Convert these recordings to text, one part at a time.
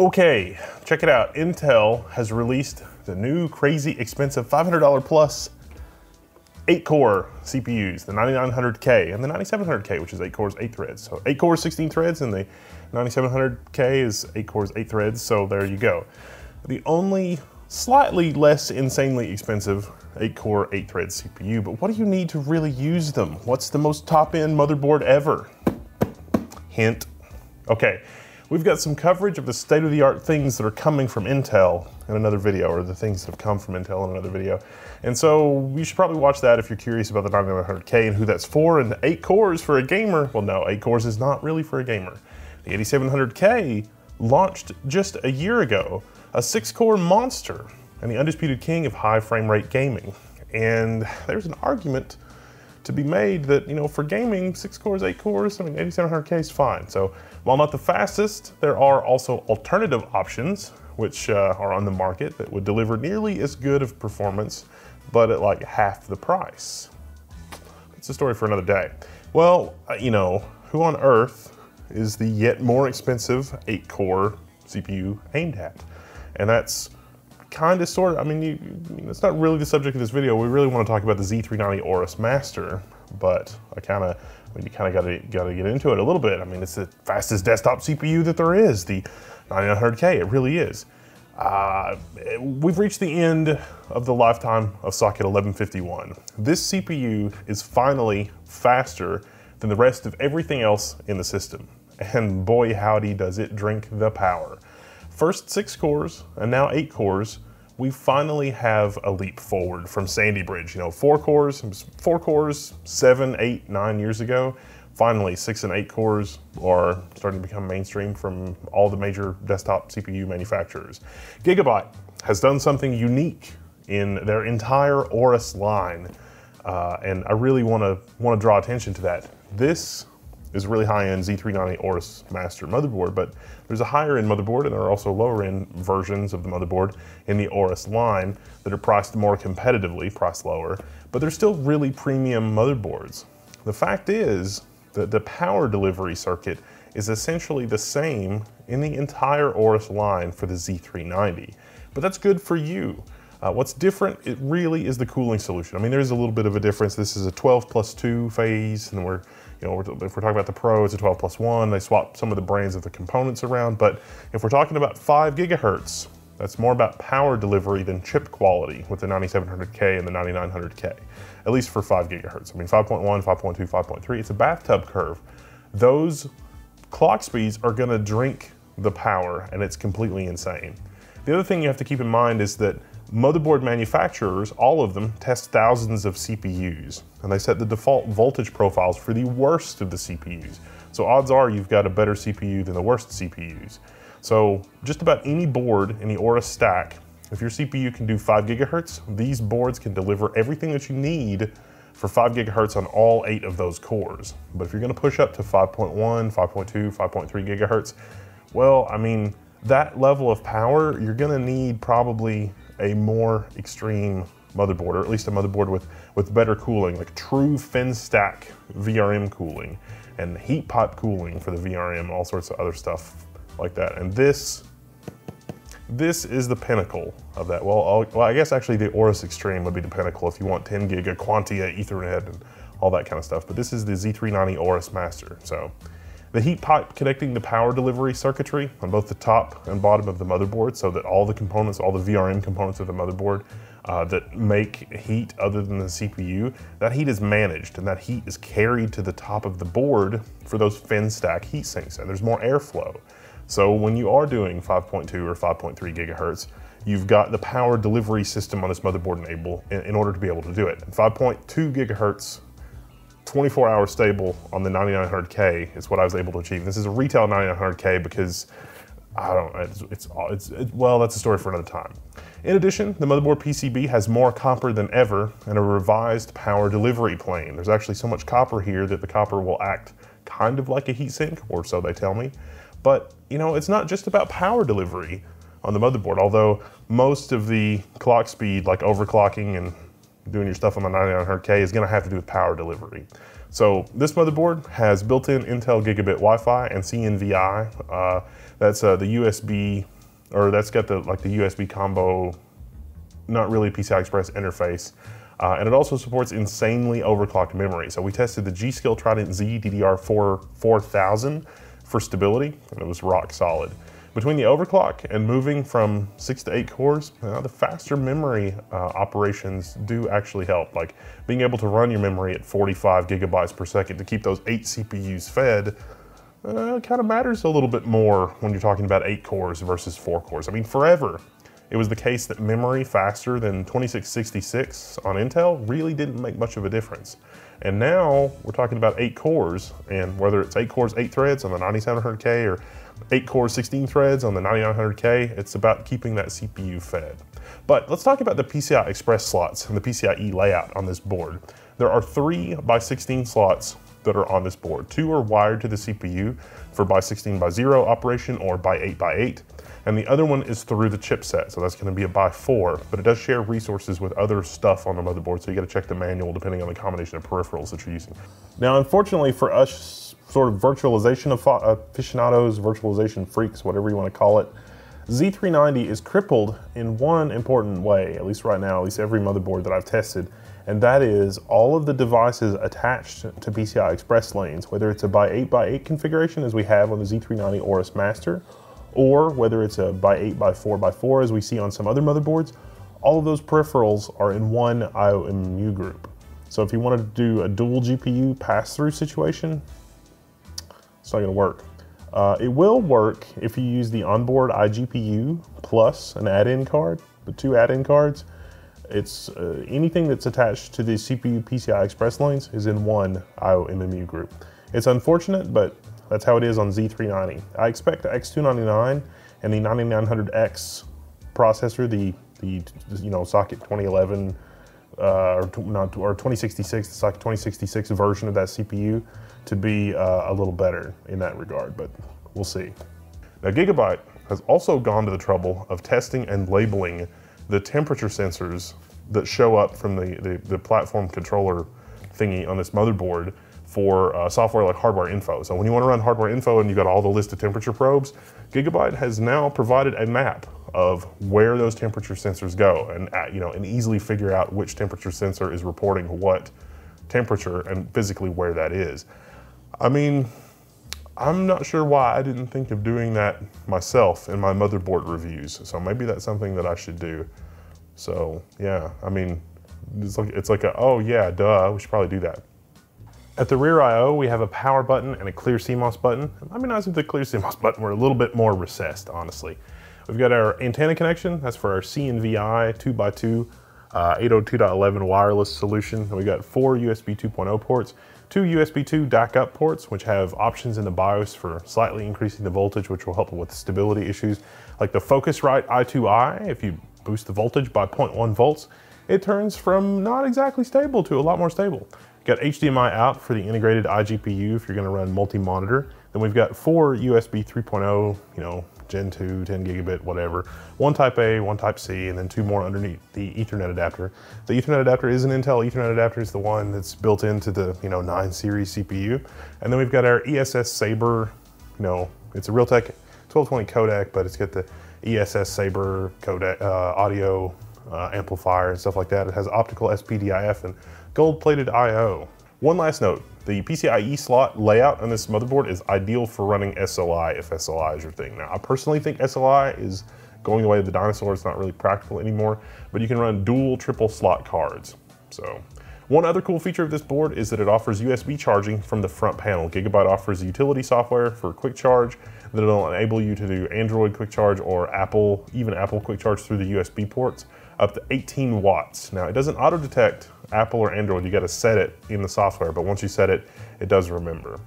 Okay, check it out. Intel has released the new crazy expensive $500 plus 8 core CPUs, the 9900K and the 9700K, which is 8 cores, 8 threads. So 8 cores, 16 threads, and the 9700K is 8 cores, 8 threads. So there you go. The only slightly less insanely expensive 8 core, 8 thread CPU, but what do you need to really use them? What's the most top end motherboard ever? Hint. Okay, we've got some coverage of the state of the art things that are coming from Intel in another video, or the things that have come from Intel in another video. And so you should probably watch that if you're curious about the 9900K and who that's for, and 8 cores for a gamer. Well, no, 8 cores is not really for a gamer. The 8700K launched just a year ago, a 6 core monster, and the undisputed king of high frame rate gaming. And there's an argument to be made that, you know, for gaming, six cores, eight cores, I mean, 8700K is fine. So while not the fastest, there are also alternative options which uh, are on the market that would deliver nearly as good of performance, but at like half the price. It's a story for another day. Well, uh, you know, who on earth is the yet more expensive eight core CPU aimed at? And that's kind of sort of, I mean, you, it's not really the subject of this video. We really want to talk about the Z390 Aorus Master, but I kind of, I mean, you kind of got to got to get into it a little bit. I mean, it's the fastest desktop CPU that there is, the 9900K. It really is. Uh, we've reached the end of the lifetime of socket 1151. This CPU is finally faster than the rest of everything else in the system. And boy howdy does it drink the power first six cores and now eight cores, we finally have a leap forward from Sandy Bridge. You know, four cores, four cores, seven, eight, nine years ago. Finally, six and eight cores are starting to become mainstream from all the major desktop CPU manufacturers. Gigabyte has done something unique in their entire Aorus line, uh, and I really want to want to draw attention to that. This is really high-end Z390 Aorus Master motherboard, but there's a higher-end motherboard and there are also lower-end versions of the motherboard in the Aorus line that are priced more competitively, priced lower, but they're still really premium motherboards. The fact is that the power delivery circuit is essentially the same in the entire Aorus line for the Z390, but that's good for you. Uh, what's different, it really is the cooling solution. I mean, there's a little bit of a difference. This is a 12 plus 2 phase, and we're, you know, if we're talking about the Pro, it's a 12 plus 1. They swap some of the brains of the components around. But if we're talking about 5 gigahertz, that's more about power delivery than chip quality with the 9700K and the 9900K, at least for 5 gigahertz. I mean, 5.1, 5.2, 5.3, it's a bathtub curve. Those clock speeds are going to drink the power, and it's completely insane. The other thing you have to keep in mind is that Motherboard manufacturers, all of them, test thousands of CPUs, and they set the default voltage profiles for the worst of the CPUs. So odds are you've got a better CPU than the worst CPUs. So just about any board in the Aorus stack, if your CPU can do 5 gigahertz, these boards can deliver everything that you need for 5 gigahertz on all 8 of those cores. But if you're going to push up to 5.1, 5.2, 5.3 gigahertz, well, I mean, that level of power, you're going to need probably a more extreme motherboard, or at least a motherboard with, with better cooling, like true FinStack VRM cooling and heat pipe cooling for the VRM, all sorts of other stuff like that. And this, this is the pinnacle of that. Well, well, I guess actually the Aorus Extreme would be the pinnacle if you want 10 gig of Quantia Ethernet and all that kind of stuff. But this is the Z390 Aorus Master. So the heat pipe connecting the power delivery circuitry on both the top and bottom of the motherboard so that all the components, all the VRM components of the motherboard uh, that make heat other than the CPU, that heat is managed and that heat is carried to the top of the board for those fin stack heat sinks and there's more airflow. So when you are doing 5.2 or 5.3 gigahertz, you've got the power delivery system on this motherboard enable in, order to be able to do it. And 5.2 gigahertz 24 hour stable on the 9900K is what I was able to achieve. This is a retail 9900K because I don't, it's, it's, it's it, well, that's a story for another time. In addition, the motherboard PCB has more copper than ever and a revised power delivery plane. There's actually so much copper here that the copper will act kind of like a heatsink, or so they tell me. But, you know, it's not just about power delivery on the motherboard, although most of the clock speed, like overclocking and doing your stuff on the 9900K is gonna have to do with power delivery. So this motherboard has built-in Intel Gigabit Wi-Fi and CNVI. Uh, that's uh, the USB, or that's got the like the USB combo, not really PCI Express interface. Uh, and it also supports insanely overclocked memory. So we tested the G.Skill Trident Z DDR4 4000 for stability, and it was rock solid. Between the overclock and moving from six to eight cores, the faster memory uh, operations do actually help. Like being able to run your memory at 45 gigabytes per second to keep those eight CPUs fed uh, kind of matters a little bit more when you're talking about eight cores versus four cores. I mean, forever, it was the case that memory faster than 2666 on Intel really didn't make much of a difference. And now we're talking about eight cores, and whether it's eight cores, eight threads on the 9700K or eight cores, 16 threads on the 9900K, it's about keeping that CPU fed. But let's talk about the PCI Express slots and the PCIe layout on this board. There are three by 16 slots that are on this board. Two are wired to the CPU for by 16 by 0 operation or by 8 by 8 and the other one is through the chipset, so that's gonna be a by 4, but it does share resources with other stuff on the motherboard, so you gotta check the manual depending on the combination of peripherals that you're using. Now, unfortunately for us sort of virtualization aficionados, virtualization freaks, whatever you wanna call it, Z390 is crippled in one important way, at least right now, at least every motherboard that I've tested, and that is all of the devices attached to PCI Express lanes, whether it's a by 8 by 8 configuration as we have on the Z390 Aorus Master, or whether it's a by 8 by 4 by 4 as we see on some other motherboards, all of those peripherals are in one IOMMU group. So if you wanted to do a dual GPU pass-through situation, it's not gonna work. Uh, it will work if you use the onboard iGPU plus an add-in card, the two add-in cards. It's uh, anything that's attached to the CPU PCI Express lanes is in one IOMMU group. It's unfortunate, but that's how it is on Z390. I expect the X299 and the 9900X processor, the, the you know, socket 2011 uh, or, not, or 2066, the socket 2066 version of that CPU to be uh, a little better in that regard, but we'll see. Now Gigabyte has also gone to the trouble of testing and labeling the temperature sensors that show up from the, the, the platform controller thingy on this motherboard for uh, software like Hardware Info. So when you want to run Hardware Info and you've got all the list of temperature probes, Gigabyte has now provided a map of where those temperature sensors go and uh, you know and easily figure out which temperature sensor is reporting what temperature and physically where that is. I mean, I'm not sure why I didn't think of doing that myself in my motherboard reviews. So maybe that's something that I should do. So yeah, I mean, it's like, it's like a, oh yeah, duh, we should probably do that. At the rear I.O., we have a power button and a clear CMOS button. It might be nice if the clear CMOS button were a little bit more recessed, honestly. We've got our antenna connection. That's for our CNVI 2x2 uh, 802.11 wireless solution. And we got four USB 2.0 ports, two USB 2 DAC up ports, which have options in the BIOS for slightly increasing the voltage, which will help with stability issues. Like the Focusrite I2i, if you boost the voltage by 0.1 volts, it turns from not exactly stable to a lot more stable. Got HDMI out for the integrated iGPU if you're gonna run multi-monitor. Then we've got four USB 3.0, you know, Gen 2, 10 gigabit, whatever. One type A, one type C, and then two more underneath the ethernet adapter. The ethernet adapter is an Intel ethernet adapter. It's the one that's built into the, you know, 9 series CPU. And then we've got our ESS Sabre, you know, it's a Realtek 1220 codec, but it's got the ESS Sabre codec, uh, audio uh, amplifier and stuff like that. It has optical SPDIF and gold-plated I.O. One last note, the PCIe slot layout on this motherboard is ideal for running SLI if SLI is your thing. Now, I personally think SLI is going the way of the dinosaur. It's not really practical anymore, but you can run dual triple slot cards. So one other cool feature of this board is that it offers USB charging from the front panel. Gigabyte offers utility software for quick charge that will enable you to do Android quick charge or Apple, even Apple quick charge through the USB ports up to 18 watts. Now it doesn't auto detect Apple or Android, you gotta set it in the software, but once you set it, it does remember.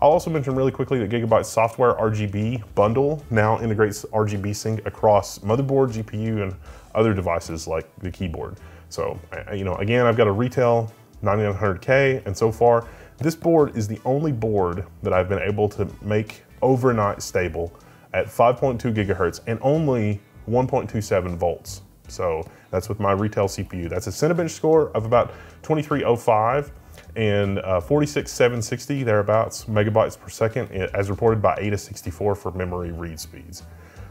I'll also mention really quickly that Gigabyte's software RGB bundle now integrates RGB sync across motherboard, GPU, and other devices like the keyboard. So, you know, again, I've got a retail 9900K, and so far, this board is the only board that I've been able to make overnight stable at 5.2 gigahertz and only 1.27 volts. So that's with my retail CPU. That's a Cinebench score of about 2305. and uh, 46760 thereabouts megabytes per second as reported by AIDA64 for memory read speeds.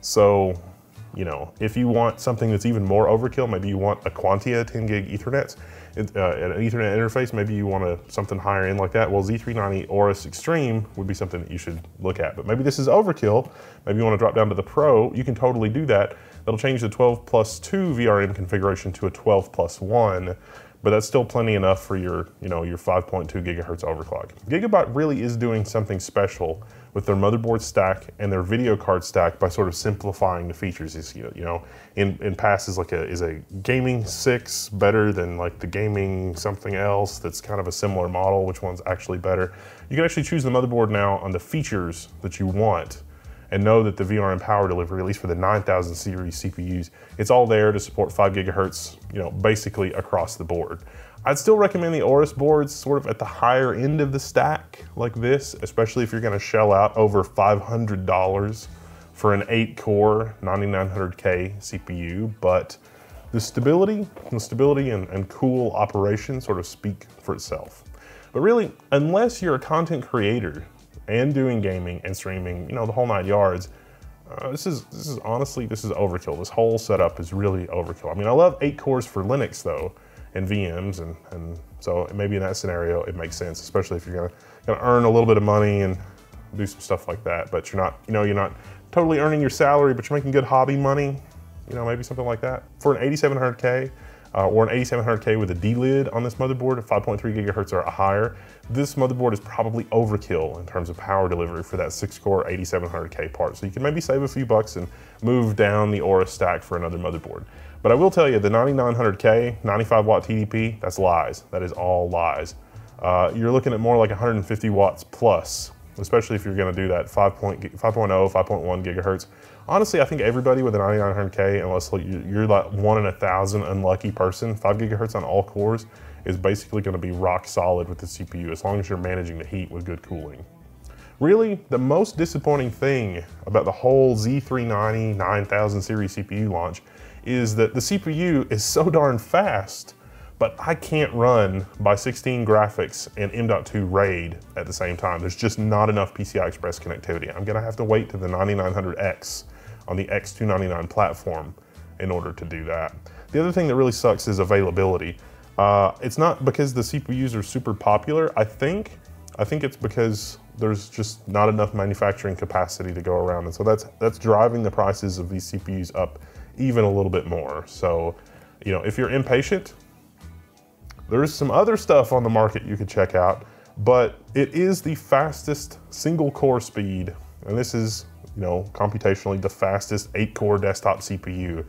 So, you know, if you want something that's even more overkill, maybe you want a Quantia 10 gig Ethernet, uh, an Ethernet interface, maybe you want a, something higher end like that. Well, Z390 Aorus Extreme would be something that you should look at. But maybe this is overkill. Maybe you want to drop down to the Pro. You can totally do that. That'll change the 12 plus 2 VRM configuration to a 12 plus 1 but that's still plenty enough for your, you know, your 5.2 gigahertz overclock. Gigabyte really is doing something special with their motherboard stack and their video card stack by sort of simplifying the features. You know, in in past is like a is a gaming six better than like the gaming something else that's kind of a similar model. Which one's actually better? You can actually choose the motherboard now on the features that you want and know that the VRM power delivery, at least for the 9000 series CPUs, it's all there to support 5 gigahertz, you know, basically across the board. I'd still recommend the Aorus boards sort of at the higher end of the stack like this, especially if you're gonna shell out over $500 for an 8-core 9900K CPU, but the stability, the stability and, and cool operation sort of speak for itself. But really, unless you're a content creator and doing gaming and streaming, you know, the whole nine yards. Uh, this is this is honestly this is overkill. This whole setup is really overkill. I mean, I love eight cores for Linux though, and VMs, and and so maybe in that scenario it makes sense, especially if you're gonna gonna earn a little bit of money and do some stuff like that. But you're not, you know, you're not totally earning your salary, but you're making good hobby money. You know, maybe something like that for an 8700K uh, or an 8700K with a D-lid on this motherboard at 5.3 gigahertz or higher, this motherboard is probably overkill in terms of power delivery for that six core 8700K part. So you can maybe save a few bucks and move down the Aorus stack for another motherboard. But I will tell you, the 9900K, 95 watt TDP, that's lies. That is all lies. Uh, you're looking at more like 150 watts plus, especially if you're gonna do that 5.0, 5.1 gigahertz honestly, I think everybody with a 9900K, unless you're like one in a thousand unlucky person, five gigahertz on all cores is basically gonna be rock solid with the CPU as long as you're managing the heat with good cooling. Really, the most disappointing thing about the whole Z390 9000 series CPU launch is that the CPU is so darn fast, but I can't run by 16 graphics and M.2 RAID at the same time. There's just not enough PCI Express connectivity. I'm gonna have to wait to the 9900X on the X299 platform in order to do that. The other thing that really sucks is availability. Uh, it's not because the CPUs are super popular, I think. I think it's because there's just not enough manufacturing capacity to go around. And so that's, that's driving the prices of these CPUs up even a little bit more. So, you know, if you're impatient, there's some other stuff on the market you could check out, but it is the fastest single core speed. And this is you know, computationally the fastest eight core desktop CPU,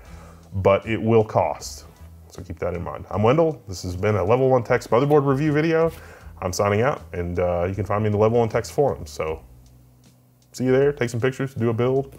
but it will cost. So keep that in mind. I'm Wendell. This has been a Level1Techs motherboard review video. I'm signing out and uh, you can find me in the Level1Techs forum. So see you there, take some pictures, do a build.